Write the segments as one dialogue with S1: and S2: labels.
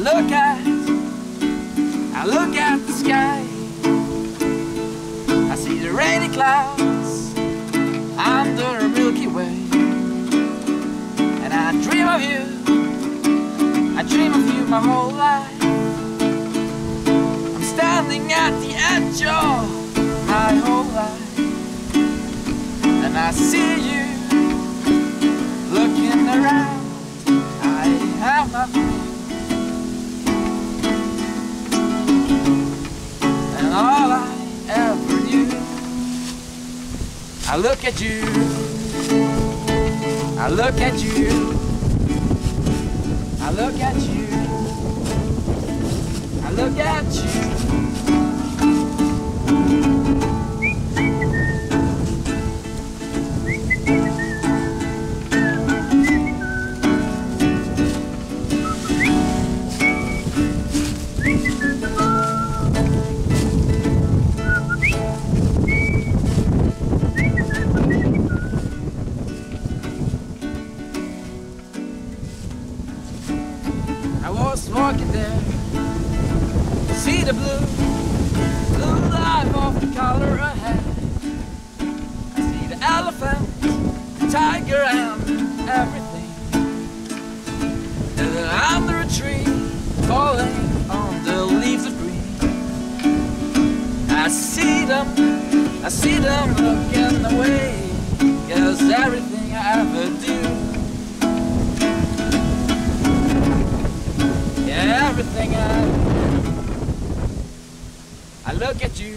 S1: look at, I look at the sky. I see the rainy clouds under the Milky Way. And I dream of you, I dream of you my whole life. I'm standing at the edge of my whole life. And I see you I look at you. I look at you. I look at you. I look at you. Was walking see the blue, blue life of the color ahead. I see the elephant, the tiger, and everything. And under a tree, falling on the leaves of green. I see them, I see them looking away. Everything I I look at you.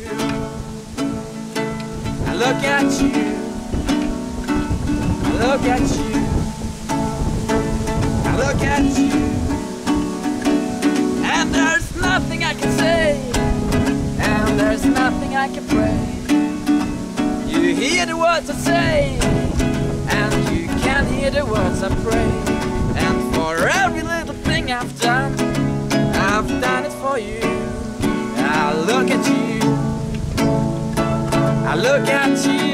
S1: I look at you. I look at you. I look at you. And there's nothing I can say. And there's nothing I can pray. You hear the words I say. And you can't hear the words I pray look at you.